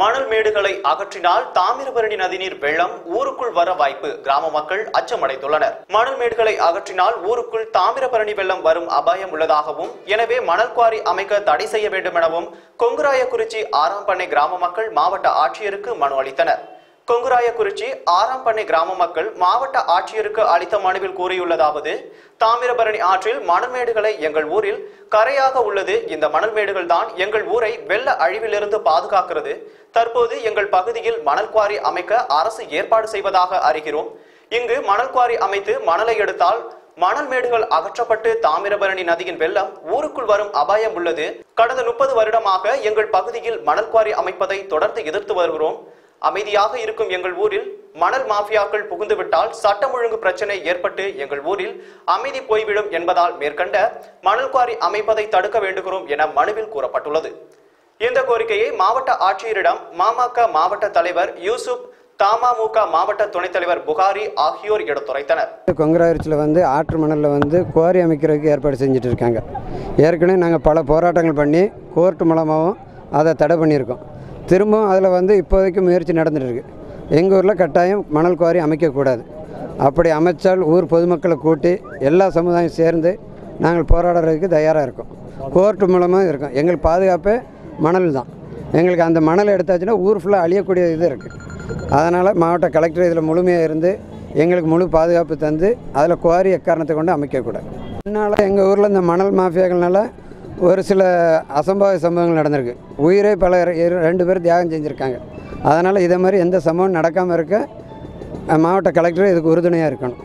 மணல் மேடுகளை அகற்றினால் தாமிரபரணி நதிநீர் வெள்ளம் ஊருக்குள் வர வாய்ப்பு கிராம மக்கள் அச்சமடைந்துள்ளனர். மணல் மேடுகளை அகற்றினால் ஊருக்குள் தாமிரபரணி வெள்ளம் வரும் அபாயம் உள்ளதாகவும் எனவே மணல் குவாரி அமைக்க தடை செய்ய வேண்டும் எனவும் கொங்குராயக்குறிச்சி ஆறாம் பண்ணை கிராம மக்கள் மாவட்ட ஆட்சியருக்கு மனு அளித்தனர். கொங்குராயக்குறிச்சி ஆறாம் பண்ணை கிராம மக்கள் மாவட்ட ஆட்சியருக்கு அளித்த மனுவில் கூறியுள்ளதாவது தாமிரபரணி ஆற்றில் மணல்மேடுகளை எங்கள் ஊரில் கரையாக உள்ளது. இந்த மணல்மேடுகள் தான் எங்கள் ஊரை வெள்ள அழிவிலிருந்து பாதுகாக்கிறது. தற்போது எங்கள் பகுதியில் மணல் குவாரி அமைக்க அரசு ஏற்பாடு செய்வதாக அறிகிறோம். இங்கு மணல் குவாரி அமைத்து மணலை எடுத்தால் மணல் மேடுகள் அகற்றப்பட்டு தாமிரபரணி நதியின் வெள்ளம் ஊருக்குள் வரும் அபாயம் உள்ளது. கடந்த முப்பது வருடமாக எங்கள் பகுதியில் மணல் குவாரி அமைப்பதை தொடர்ந்து எதிர்த்து வருகிறோம். அமைதியாக இருக்கும் எங்கள் ஊரில் மணல் மாஃபியாக்கள் புகுந்துவிட்டால் சட்டம் ஒழுங்கு பிரச்சனை ஏற்பட்டு எங்கள் ஊரில் அமைதி போய்விடும் என்பதால் மேற்கண்ட மணல் குவாரி அமைப்பதை தடுக்க வேண்டுகிறோம் என மனுவில் கூறப்பட்டுள்ளது. இந்த கோரிக்கையை மாவட்ட ஆட்சியரிடம் மாமக மாவட்ட தலைவர் யூசுப் தமாமுக மாவட்ட துணைத் தலைவர் புகாரி ஆகியோர் எடுத்துரைத்தனர். கொங்கராயிருச்சியில் வந்து ஆற்று மணலில் வந்து குவாரி அமைக்கிறதுக்கு ஏற்பாடு செஞ்சுட்டு இருக்காங்க. ஏற்கனவே நாங்கள் பல போராட்டங்கள் பண்ணி கோர்ட்டு மூலமாகவும் அதை தடை பண்ணியிருக்கோம். திரும்பவும் அதில் வந்து இப்போதைக்கு முயற்சி நடந்துகிட்டு இருக்குது எங்கள் ஊரில் கட்டாயம் மணல் குவாரி அமைக்கக்கூடாது. அப்படி அமைச்சால் ஊர் பொதுமக்களை கூட்டி எல்லா சமுதாயம் சேர்ந்து நாங்கள் போராடுறதுக்கு தயாராக இருக்கோம். கோர்ட்டு மூலமாக இருக்கோம். எங்களுக்கு பாதுகாப்பே மணல் தான். எங்களுக்கு அந்த மணல் எடுத்தாச்சுன்னா ஊர் ஃபுல்லாக அழியக்கூடிய இது இருக்குது அதனால் மாவட்ட கலெக்டர் இதில் முழுமையாக இருந்து எங்களுக்கு முழு பாதுகாப்பு தந்து அதில் குவாரி எக்காரணத்தை கொண்டு அமைக்கக்கூடாது. அதனால் எங்கள் ஊரில் இந்த மணல் மாஃபியாக்கள்னால ஒரு சில அசம்பாவித சம்பவங்கள் நடந்திருக்கு. உயிரே பல ரெண்டு பேர் தியாகம் செஞ்சுருக்காங்க. அதனால் இதை மாதிரி எந்த சம்பவம் நடக்காமல் இருக்க மாவட்ட கலெக்டர் இதுக்கு உறுதுணையாக இருக்கணும்.